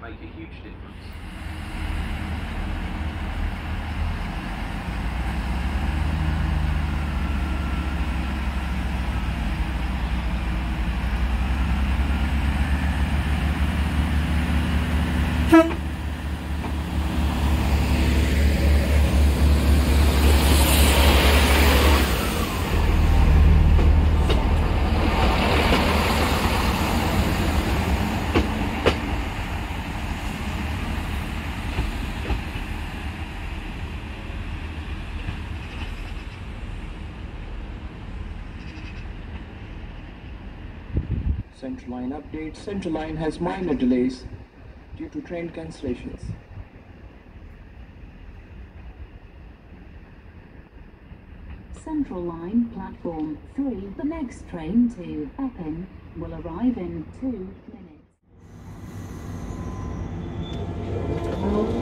make a huge difference. Central line update. Central line has minor delays due to train cancellations. Central Line, Platform 3. The next train to Epping will arrive in two minutes.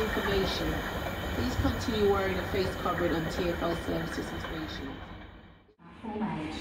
Information. Please continue wearing a face covering on TFL services. Platform Edge.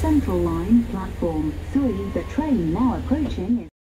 Central Line, Platform 3. The train now approaching is